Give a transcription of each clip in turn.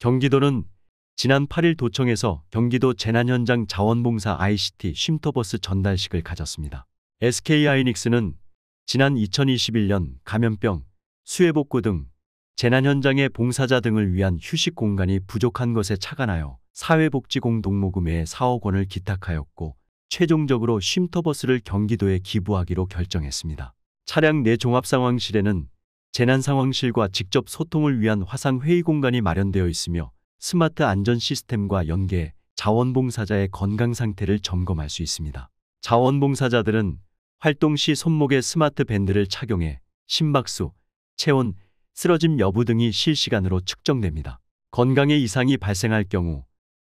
경기도는 지난 8일 도청에서 경기도 재난현장 자원봉사 ICT 쉼터버스 전달식을 가졌습니다. SK하이닉스는 지난 2021년 감염병, 수해복구 등 재난 현장의 봉사자 등을 위한 휴식 공간이 부족한 것에 착안하여 사회복지공동모금회에 4억 원을 기탁하였고 최종적으로 쉼터버스를 경기도에 기부하기로 결정했습니다. 차량 내 종합상황실에는 재난 상황실과 직접 소통을 위한 화상 회의 공간이 마련되어 있으며 스마트 안전 시스템과 연계해 자원봉사자의 건강 상태를 점검할 수 있습니다. 자원봉사자들은 활동 시 손목에 스마트 밴드를 착용해 심박수, 체온, 쓰러짐 여부 등이 실시간으로 측정됩니다. 건강에 이상이 발생할 경우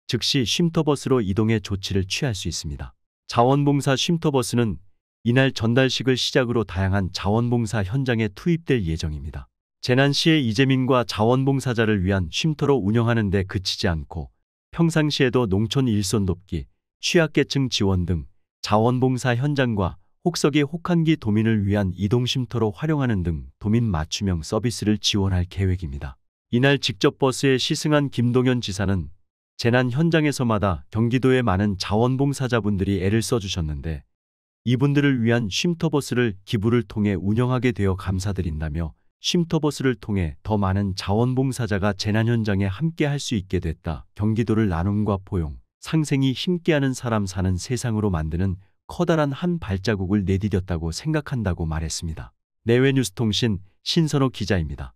즉시 쉼터버스로 이동해 조치를 취할 수 있습니다. 자원봉사 쉼터버스는 이날 전달식을 시작으로 다양한 자원봉사 현장에 투입될 예정입니다. 재난 시에 이재민과 자원봉사자를 위한 쉼터로 운영하는 데 그치지 않고 평상시에도 농촌 일손 돕기, 취약계층 지원 등 자원봉사 현장과 혹서기 혹한기 도민을 위한 이동 쉼터로 활용하는 등 도민 맞춤형 서비스를 지원할 계획입니다. 이날 직접 버스에 시승한 김동연 지사는 재난 현장에서마다 경기도의 많은 자원봉사자분들이 애를 써주셨는데 이분들을 위한 쉼터버스를 기부를 통해 운영하게 되어 감사드린다며 쉼터버스를 통해 더 많은 자원봉사자가 재난 현장에 함께 할 수 있게 됐다. 경기도를 나눔과 포용, 상생이 힘께하는 사람 사는 세상으로 만드는 커다란 한 발자국을 내디뎠다고 생각한다고 말했습니다. 내외뉴스통신 신선호 기자입니다.